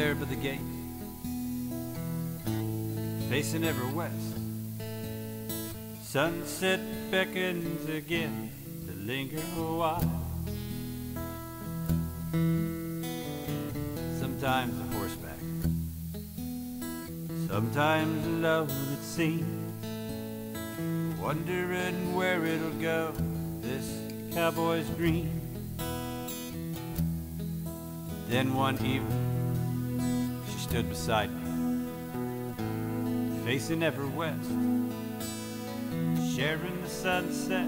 the gate, facing ever west. Sunset beckons again to linger a while. Sometimes a horseback, sometimes alone it seems, wondering where it'll go. This cowboy's dream. Then one evening, stood beside me, facing ever west, sharing the sunset,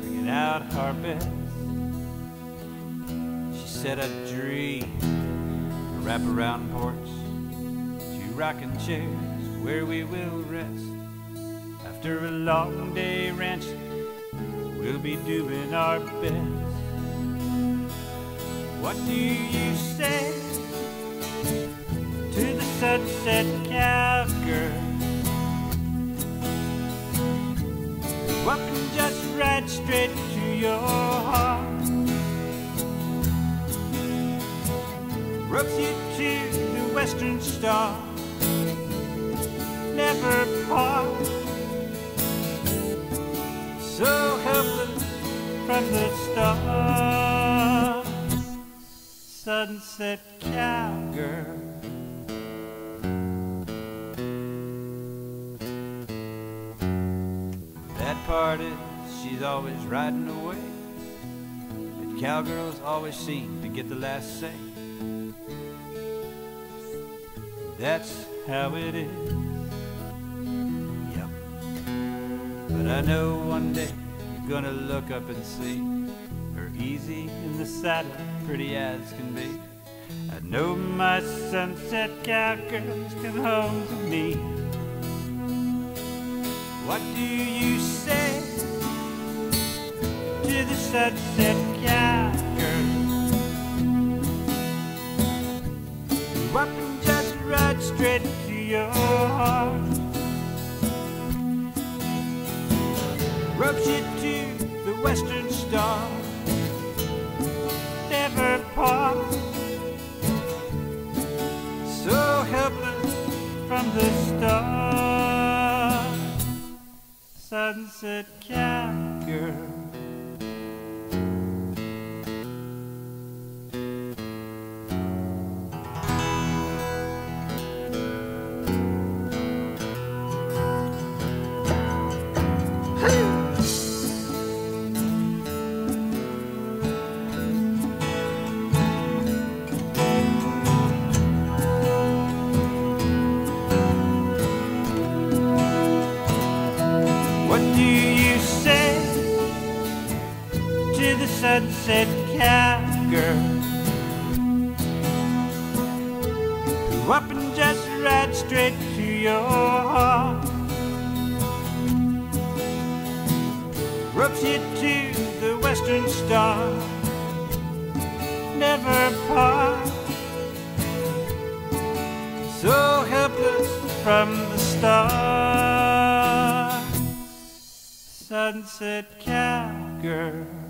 bringing out our best. She said a dream, a wraparound porch, two rocking chairs where we will rest. After a long day ranching, we'll be doing our best. What do you say sunset cowgirl? Can just right straight to your heart? Ropes you to the western star, never part. So helpless from the start sunset cowgirl. She's always riding away. But cowgirls always seem to get the last say. That's how it is. Yep. But I know one day you're gonna look up and see her easy in the saddle, pretty as can be. I know my sunset cowgirls come home to me. What do you say to the sunset cowgirl? What can just ride straight to your heart? Ropes you to the western star never part. So helpless from the start. Sunset cowgirl. Sunset cowgirl? Who up and just ride straight to your heart? Ropes you to the western star, never part. So helpless from the start sunset cowgirl. My